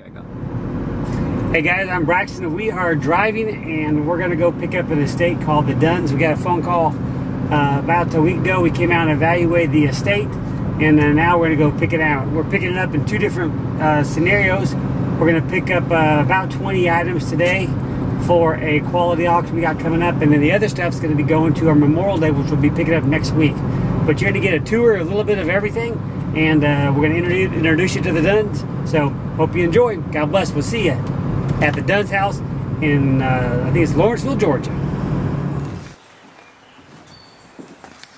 Okay, go. Hey guys, I'm Braxton. We are driving and we're going to go pick up an estate called the Dunns. We got a phone call uh, about a week ago. We came out and evaluated the estate and uh, now we're going to go pick it out. We're picking it up in two different uh, scenarios. We're going to pick up uh, about 20 items today for a quality auction we got coming up and then the other stuff's going to be going to our Memorial Day which we'll be picking up next week. But you're going to get a tour, a little bit of everything and uh, we're going to introduce, introduce you to the Dunns. So hope you enjoy. God bless. We'll see you at the Dunns house in, uh, I think it's Lawrenceville, Georgia.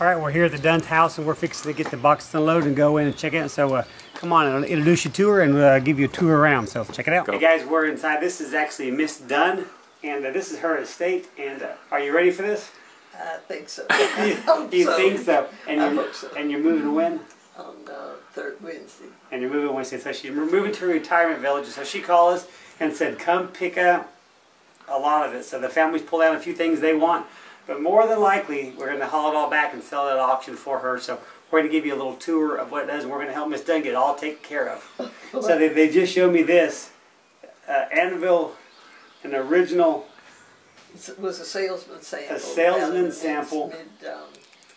All right, we're here at the Dunn's house and we're fixing to get the boxes unloaded and go in and check it out. So uh, come on, I'll introduce you to her and uh, give you a tour around. So check it out. Go. Hey guys, we're inside. This is actually Miss Dunn and uh, this is her estate. And uh, are you ready for this? Think so. you you so. think so? And I you're, so. and you're moving when? On uh, third Wednesday. and you're moving Wednesday. So she's moving to a retirement village. So she called us and said, come pick up a lot of it. So the families pulled out a few things they want. But more than likely, we're going to haul it all back and sell it at auction for her. So we're going to give you a little tour of what it does. And we're going to help Miss Dunn get it all taken care of. so they, they just showed me this. Uh, Anvil, an original was a salesman sample. A salesman sample. Mid um,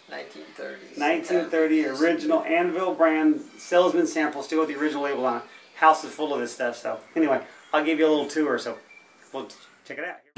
1930s. 1930 original Anvil brand salesman sample, still with the original label on it. House is full of this stuff. So anyway, I'll give you a little tour. So we'll check it out.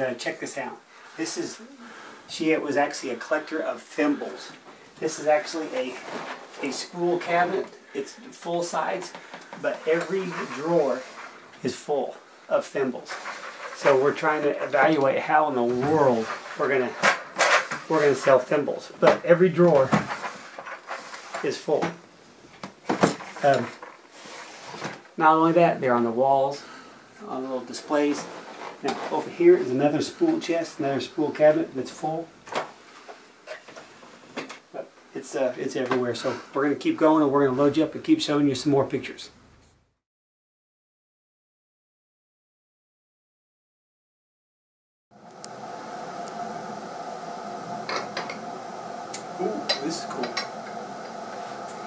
Uh, check this out. This is, she was actually a collector of thimbles. This is actually a, a spool cabinet. It's full size, but every drawer is full of thimbles. So we're trying to evaluate how in the world we're gonna we're gonna sell thimbles. But every drawer is full. Um, not only that, they're on the walls, on little displays. Now over here is another spool chest, another spool cabinet that's full. But it's uh, it's everywhere. So we're gonna keep going, and we're gonna load you up and keep showing you some more pictures. Ooh, this is cool.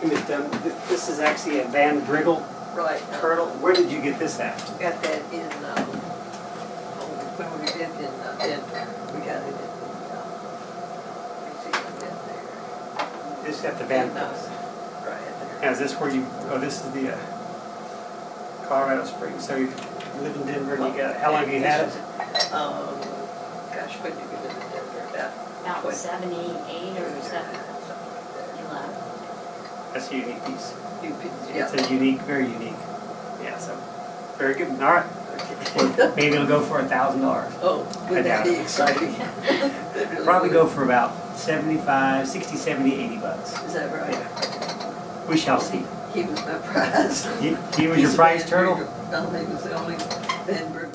It, um, this is actually a Van Briggle Right. turtle. Where did you get this at? Got that in, um, we lived in uh, Denver. We got it in, uh, let me see, Denver. This at the Van. No, Right there. Now, is this where you? Oh, this is the uh, Colorado Springs. So you live in Denver. And you got how long have you had it? Um, gosh, when did we live in Denver? About About What? seventy-eight or seven, something like eleven. That's a unique piece. that. New pieces, yeah. It's a unique, very unique. Yeah. So very good. All right. Maybe it'll go for a thousand dollars. Oh, I would doubt that be it. exciting? Probably go for about 75, 60, 70, 80 bucks. Is that right? Yeah. We shall see. He was my prize. He, he was your He's prize turtle. No, he was the only Van.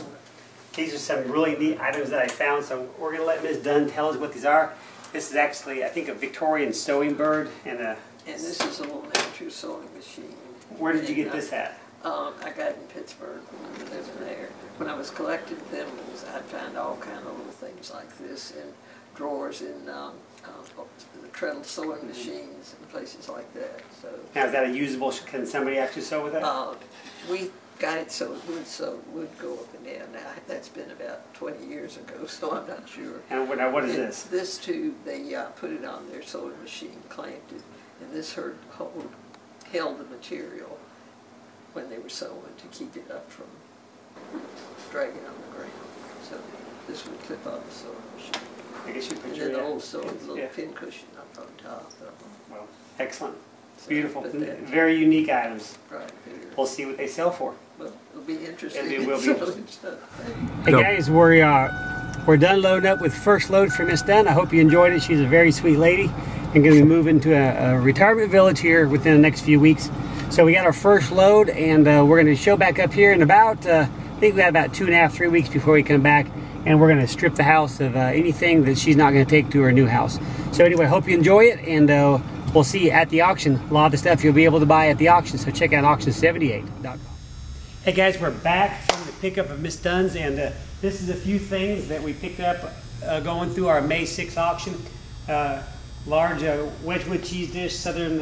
These are some really neat items that I found, so we're going to let Ms. Dunn tell us what these are. This is actually, I think, a Victorian sewing bird. And a, And this is a little miniature sewing machine. where did you get And, uh, this at? Um, I got it in Pittsburgh when we were living there. When I was collecting thimbles, I'd find all kind of little things like this in drawers in um, uh, the treadle sewing machines and places like that. So Now, is that a usable? Can somebody actually sew with that? uh, we got it so it would so it would go up and down. Now that's been about 20 years ago, so I'm not sure. and what, now what is And this? This too, they uh, put it on their sewing machine, clamped it, and this held, hold, held the material when they were sewing to keep it up from dragging on the ground. So this would clip on the sewing machine. I guess you put And your then the yeah, whole sewing little yeah. pin cushion up on top. Uh, Well, excellent. so Beautiful. put Very unique items. Right. We'll see what they sell for. Well, it'll be interesting. It will be sewing stuff. Hey guys, we're uh, we're done loading up with first load for Miss Dunn. I hope you enjoyed it. She's a very sweet lady and going to be moving to a, a retirement village here within the next few weeks. So we got our first load, and uh, we're going to show back up here in about uh, I think we got about two and a half, three weeks before we come back, and we're going to strip the house of uh, anything that she's not going to take to her new house. So anyway, hope you enjoy it, and uh, we'll see you at the auction. A lot of the stuff you'll be able to buy at the auction. So check out auction78.com. Hey guys, we're back from the pickup of Miss Dunn's, and uh, this is a few things that we picked up uh, going through our May 6 auction. Uh, large uh, Wedgwood cheese dish, southern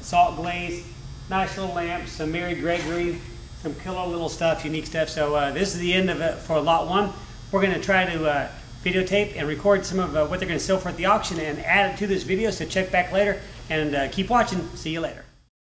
salt glaze, nice little lamp, some Mary Gregory, some killer little stuff, unique stuff. So uh, this is the end of it for lot one. We're going to try to uh, videotape and record some of uh, what they're going to sell for at the auction and add it to this video. So check back later and uh, keep watching. See you later.